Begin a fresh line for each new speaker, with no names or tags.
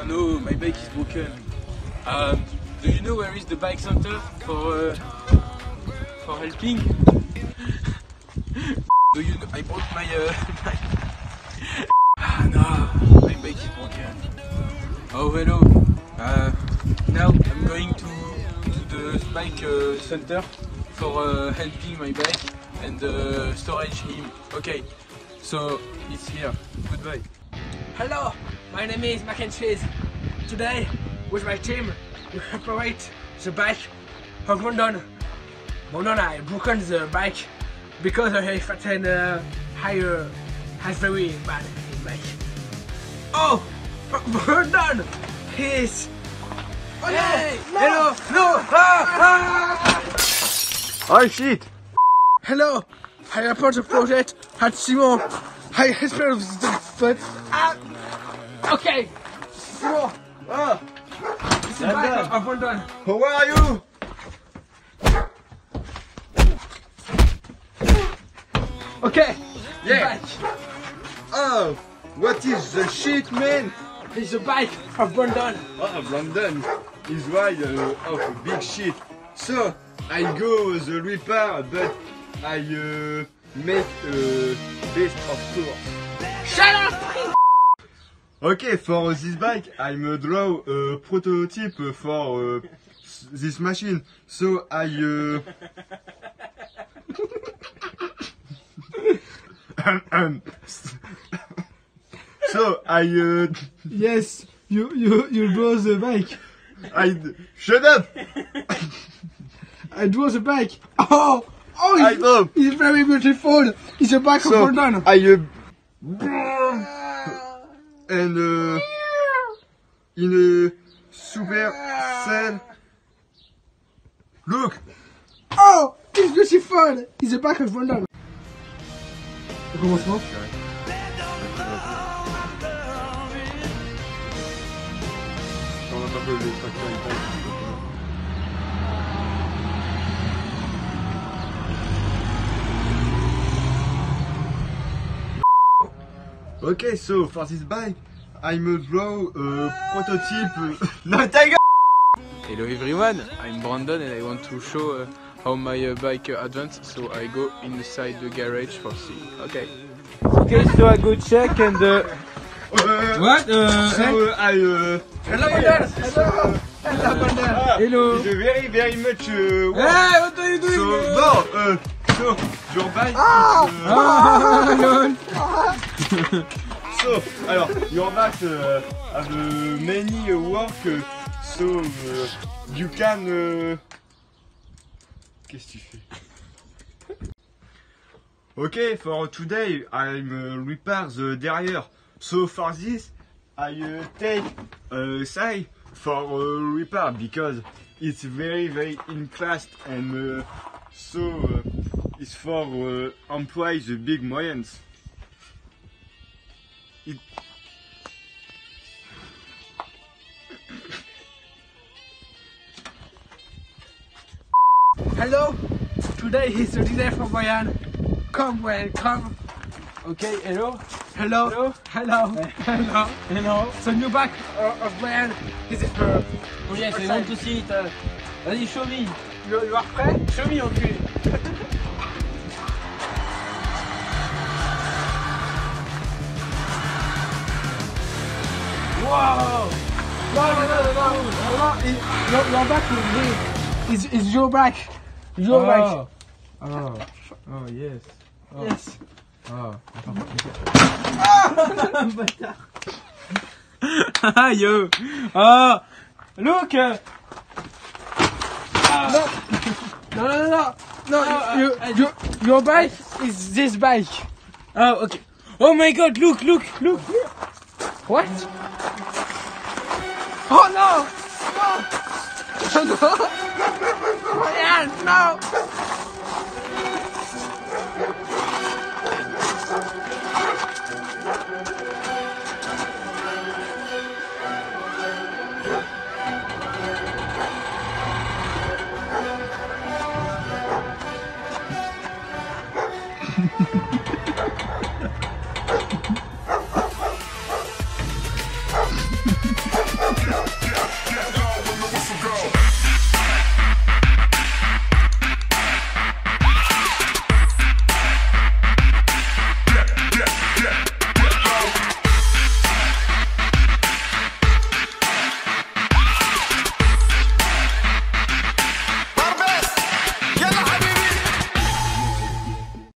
Oh no, my bike is broken. Um, do you know where is the bike center for uh, for helping? do you know I bought my uh, my ah no, my bike is broken. Oh hello. Uh, now I'm going to to the bike uh, center for uh, helping my bike and uh, storage him. Okay, so it's here. Goodbye.
Hello, my name is Mac and Cheese. Today, with my team, we operate the bike of London. London, I broken the bike because I have an uh, higher, has very bad bike. Oh, London, he's. Oh no! Hello! No! Ah, ah.
Oh shit!
Hello! I report the project at Simon. I expect but ah, okay. Is back of London.
How are you?
Okay.
Yeah. Oh, what is the shit, man?
It's a bike I've of London.
Oh, London is why uh, of a big shit. So I go the repair, but I uh, make uh, best of course.
Shut up!
Okay, for this bike, I'm uh, draw a prototype for uh, this machine. So I. Uh, um, so I. Uh,
Yes, you you you draw the bike.
I. Shut up!
I draw the bike. Oh, oh,
I know.
it's very beautiful. It's a bike
So
of London.
I. Uh, and uh, in a super cell. Look!
Oh, it's beautiful. It's the bike of London. Recommencement.
On attend que Okay, so for this bike, I'm draw a prototype. no, tiger!
Hello everyone, I'm Brandon and I want to show uh, how my uh, bike uh, advanced. So I go inside the garage for see. Okay. Okay, so I go check and uh,
Uh,
what? Uh,
so I. Uh,
Hello, London. Hello. Hello,
ah,
Hello.
A very, very much. Uh.
Hey, what are you doing?
So, no, uh, so your bike.
Ah!
is, uh,
Ah,
So, alors, your bike uh, many work, so you can. Uh... Qu'est-ce que tu fais? Okay, for today I'm repair the derrière. So for this, I uh, take uh, side for uh, repair because it's very very in fast and uh, so it's for employ the big moyens.
Hello? Today is the day for Brian. Come, Brian, come.
Okay, hello?
Hello?
Hello?
Hello? Hello?
Hello?
So new back uh, of Brian. Is it uh,
Oh yes, I want to see it. Uh, vas-y, show me.
You, you are prêt?
Show me, enculé.
It- Your, your back is here. It's, it's your back. Your back.
Oh. Oh. Oh yes. Oh.
Yes.
Oh. Yo. Oh. Look. uh,
No, no, no, no. No,
No,
you,
I- I-
you, your bike is this bike.
Oh, okay. Oh my god, look, look, look.
What? Oh no! Oh, yes, no.